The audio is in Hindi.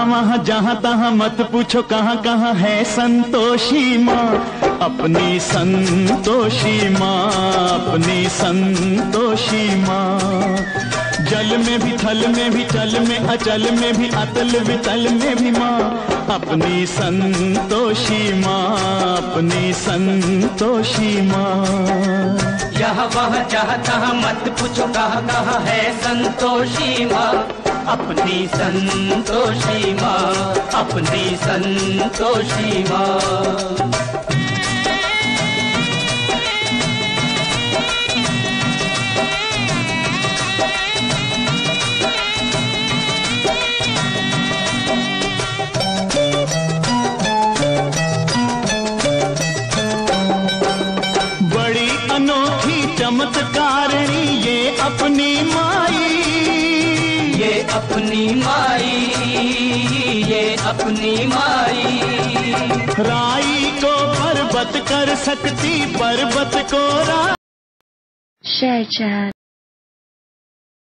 वहाँ वहाँ, जहाँ तहाँ मत पूछो कहाँ कहाँ है संतोषी माँ। अपनी संतोषी माँ, अपनी संतोषी माँ। जल में भी, थल में भी, चल में, अचल में भी, अतल वितल में भी माँ। अपनी संतोषी माँ, अपनी संतोषी माँ। यह वह, जहाँ तहाँ मत पूछो कहाँ कहाँ है संतोषी माँ। अपनी संतोषी माँ अपनी संतोषी माँ। अपनी ये अपनी माई ये अपनी माई राई को पर्वत कर सकती पर्वत को रा chat.